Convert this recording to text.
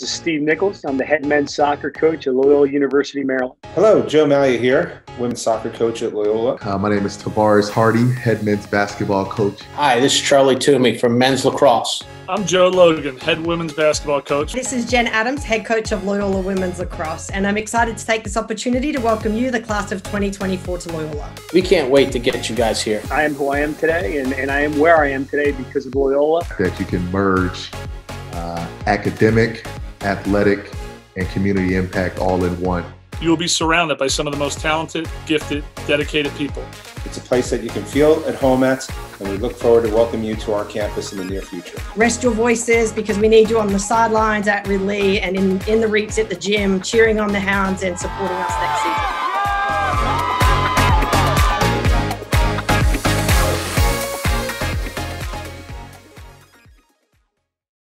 This is Steve Nichols. I'm the head men's soccer coach at Loyola University, Maryland. Hello, Joe Mallia here, women's soccer coach at Loyola. Uh, my name is Tavaras Hardy, head men's basketball coach. Hi, this is Charley Toomey from men's lacrosse. I'm Joe Logan, head women's basketball coach. This is Jen Adams, head coach of Loyola Women's Lacrosse, and I'm excited to take this opportunity to welcome you, the class of 2024, to Loyola. We can't wait to get you guys here. I am who I am today, and, and I am where I am today because of Loyola. That you can merge uh, academic, athletic, and community impact all in one. You will be surrounded by some of the most talented, gifted, dedicated people. It's a place that you can feel at home at, and we look forward to welcoming you to our campus in the near future. Rest your voices because we need you on the sidelines at Ridley and in, in the Reitz at the gym, cheering on the Hounds and supporting us next season.